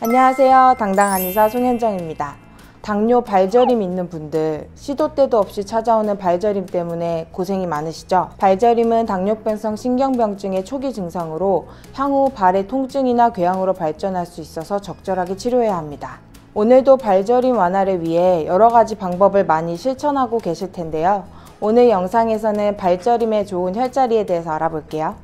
안녕하세요. 당당 한 의사 송현정입니다. 당뇨 발저림 있는 분들, 시도 때도 없이 찾아오는 발저림 때문에 고생이 많으시죠? 발저림은 당뇨병성 신경병증의 초기 증상으로 향후 발의 통증이나 궤양으로 발전할 수 있어서 적절하게 치료해야 합니다. 오늘도 발저림 완화를 위해 여러 가지 방법을 많이 실천하고 계실 텐데요. 오늘 영상에서는 발저림에 좋은 혈자리에 대해서 알아볼게요.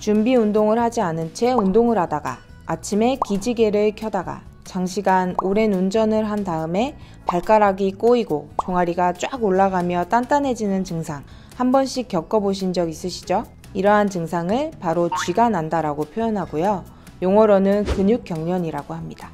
준비 운동을 하지 않은 채 운동을 하다가 아침에 기지개를 켜다가 장시간 오랜 운전을 한 다음에 발가락이 꼬이고 종아리가 쫙 올라가며 단단해지는 증상 한 번씩 겪어보신 적 있으시죠? 이러한 증상을 바로 쥐가 난다라고 표현하고요. 용어로는 근육 경련이라고 합니다.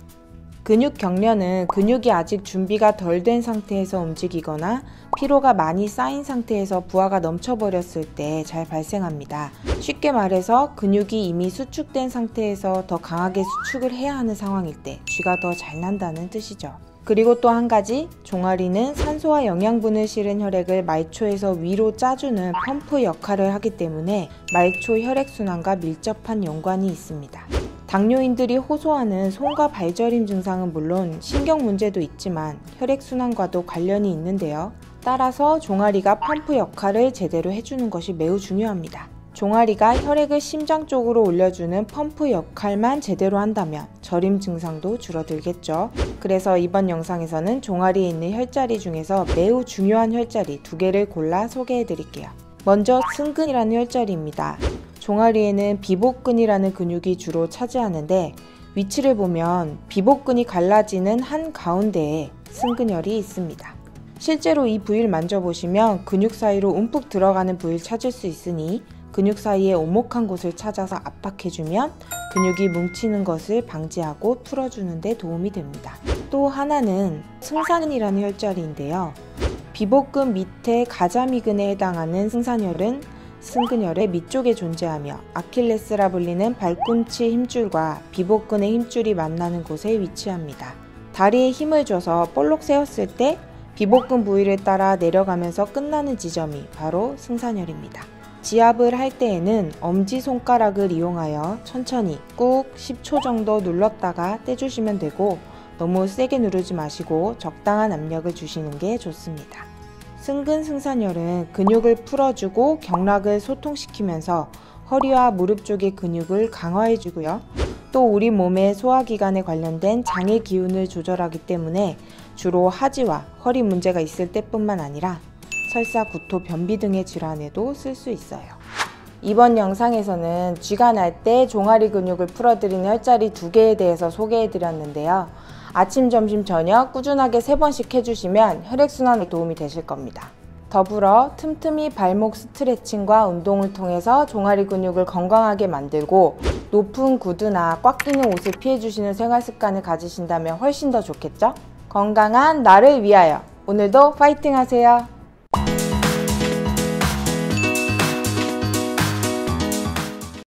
근육 경련은 근육이 아직 준비가 덜 된 상태에서 움직이거나 피로가 많이 쌓인 상태에서 부하가 넘쳐버렸을 때 잘 발생합니다. 쉽게 말해서 근육이 이미 수축된 상태에서 더 강하게 수축을 해야 하는 상황일 때 쥐가 더 잘 난다는 뜻이죠. 그리고 또 한 가지 종아리는 산소와 영양분을 실은 혈액을 말초에서 위로 짜주는 펌프 역할을 하기 때문에 말초 혈액순환과 밀접한 연관이 있습니다. 당뇨인들이 호소하는 손과 발저림 증상은 물론 신경 문제도 있지만 혈액순환과도 관련이 있는데요. 따라서 종아리가 펌프 역할을 제대로 해주는 것이 매우 중요합니다. 종아리가 혈액을 심장 쪽으로 올려주는 펌프 역할만 제대로 한다면 저림 증상도 줄어들겠죠. 그래서 이번 영상에서는 종아리에 있는 혈자리 중에서 매우 중요한 혈자리 두 개를 골라 소개해 드릴게요. 먼저 승근이라는 혈자리입니다. 종아리에는 비복근이라는 근육이 주로 차지하는데 위치를 보면 비복근이 갈라지는 한 가운데에 승근혈이 있습니다. 실제로 이 부위를 만져보시면 근육 사이로 움푹 들어가는 부위를 찾을 수 있으니 근육 사이에 오목한 곳을 찾아서 압박해주면 근육이 뭉치는 것을 방지하고 풀어주는 데 도움이 됩니다. 또 하나는 승산이라는 혈자리인데요. 비복근 밑에 가자미근에 해당하는 승산혈은 승근혈의 밑쪽에 존재하며 아킬레스라 불리는 발꿈치 힘줄과 비복근의 힘줄이 만나는 곳에 위치합니다. 다리에 힘을 줘서 볼록 세웠을 때 비복근 부위를 따라 내려가면서 끝나는 지점이 바로 승산혈입니다. 지압을 할 때에는 엄지손가락을 이용하여 천천히 꾹 10초 정도 눌렀다가 떼주시면 되고 너무 세게 누르지 마시고 적당한 압력을 주시는 게 좋습니다. 승근승산혈은 근육을 풀어주고 경락을 소통시키면서 허리와 무릎 쪽의 근육을 강화해주고요. 또 우리 몸의 소화기관에 관련된 장의 기운을 조절하기 때문에 주로 하지와 허리 문제가 있을 때뿐만 아니라 설사, 구토, 변비 등의 질환에도 쓸 수 있어요. 이번 영상에서는 쥐가 날 때 종아리 근육을 풀어드리는 혈자리 두 개에 대해서 소개해 드렸는데요. 아침, 점심, 저녁 꾸준하게 3번씩 해주시면 혈액순환에 도움이 되실 겁니다. 더불어 틈틈이 발목 스트레칭과 운동을 통해서 종아리 근육을 건강하게 만들고 높은 구두나 꽉 끼는 옷을 피해주시는 생활 습관을 가지신다면 훨씬 더 좋겠죠? 건강한 나를 위하여 오늘도 파이팅 하세요.